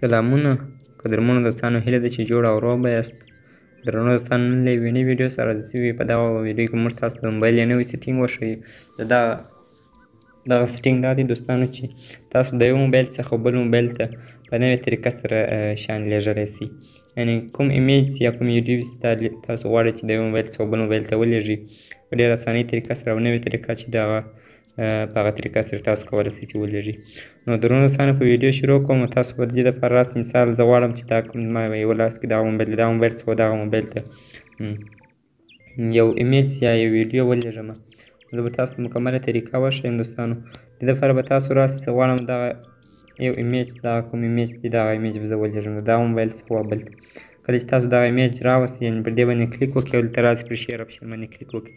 سلامونه قدرمنو دوستانو هیله ده چې جوړ او روغ به یاست درنو دوستانو نن له یوې نوې ویډیو سره راځو چې په دغه ویډیو کې موږ تاسو د موبایل یې نوی سیټینګ وښیي د دغه دغه سیټینګ دا دی دوستانو چې تاسو د یو موبایل څخه بل موبایل ته په نوې طریقه سره شیان لېږلی شئ یعنې کوم ایمیج یا کوم ویډیو چې تاسو غواړئ چې د یو موبایل څخه بل موبایل ته ولېږي په ډېره اسانۍ طریقه سره او نوې طریقه چې دغه په هغه طریقه سره تاسو کولی شئ چې ولېږي نو درون دوستانو په ویډیو شروع کوم تاسو به د دې لپاره راس مثال زه غواړم چې دا کوم ما یو لاس کې دغه موبایل دغه موبایل څخه دغه موبایل ته یو ایمیج یا یو ویډیو ولېږم زه به تاسو مکمله طریقه وښیم دوستانو د دې لپاره به تاسو راس زه غواړم دغه یو ایمیج دا کوم ایمیج دی دغه ایمیج به زه ولېږم دا موبایل څخه و بل کله چې تاسو دغه ایمیج راوستئ یعنې پر دې باندې کلیک وکړئ او دلته راسئ پر شیر اپشن باندې کلیک وکړئ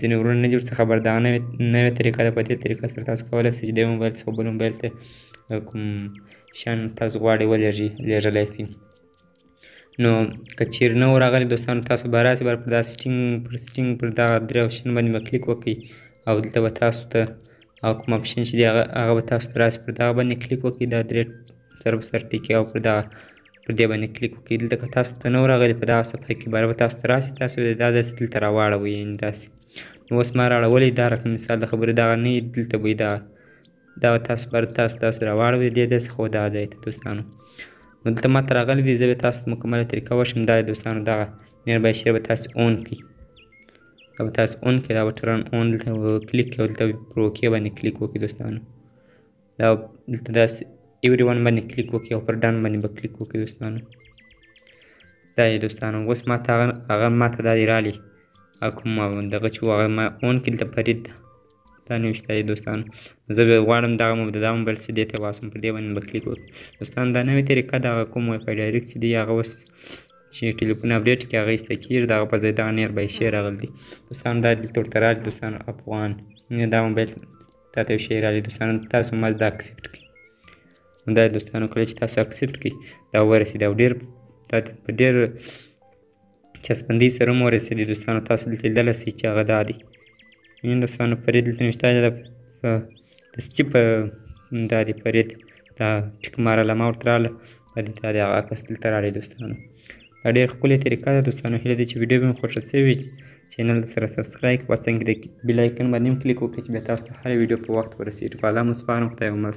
ځینې ورونه نه دي ورڅخه خبر دا نوې نوې طریقه ده په دې طریقه سره تاسو کولی شئ چې د یو موبایل څخه بل موبایل ته کوم شیان تاسو غواړئ ولېږي لېږلی شئ نو که چیرې نه و راغلی دوستانو تاسو به راسئ بر پر دا سټینګ پر سټینګ پر دغه درې اپشن باندې به کلیک وکړئ او دلته به تاسو ته او کوم اپشن چې دی هغه هغه به تاسو ته راسي پر دغه باندې کلیک وکړئ دا درې سر په سر ټکي او پر دغه پر دې باندې کلیک وکړئ دلته که تاسو ته نه راغلی په دغه صفحه کې باره به تاسو ته راسي تاسو به دا داسې دلته راواړوئ یعنې داسې نو اوس ما راړولی دا رقم مثال د خبرې دغه نه دلته به دغه دغه تاسو باره تاسو داسې راواړوئ دې ځای څخه دا ځای ته دوستانو نو دلته ما ته راغلی دی زه به تاسو ته مکمله طریقه وښیم دا دوستانو دغه نیر بای شیر به تاسو اون کړئ دا به تاسو اون کړئ دا به ټرن اون دلته کلیک کړئ دلته پروکې باندې کلیک وکړئ دوستانو دا دلته داسې ایوری ون باندې کلیک وکړئ او پر ډن باندې به کلیک وکړئ دوستانو دا یې دوستانو اوس ما ته هغه ما ته دا دی رالی کوم دغه چې هغه ما اون کې دلته پرید ده دا نه وشته دی دوستانو زه به غواړم دغه مو دغه موبایل چې دی ته واسم پر دې باندې به کلیک وکړم دوستان دا نوې طریقه ده هغه کوم وای فای ډایرکټ چې دی هغه اوس چې ټلیفون اپډیټ کې هغه ایسته کیږي دغه په ځای دغه نیر بای شیر راغلی دوستان دا دلته ورته راځي دوستان افغان دا موبایل تاته یو شی راځي دوستانو تاسو مزد اکسپټ کړئ همدا دوستانو کله چې تاسو اکسپټ کړئ دا ورسېد او ډېر دا په ډېر چسپندۍ سره هم ورسېد دوستانو تاسو دلته لیدلی شئ چې هغه دا دی یعنې دوستانو پرې دلته نشته دا د سچي په دا دی پرې دا ټیک مار علامه ورته راغله بله دا د هغه عکس دلته راغی دوستانو دا ډېر ښکلې طریقه ده دوستانو هیله ده چې ویډیو به مو خوښه سوې چینل سره سبسکرایب کړه څنګه د بیل آیکن باندې هم کلیک وکړئ چې بیا تاسو ته هره ویډیو په وخت ورسېږي په الله مو سپارم خدای مو مل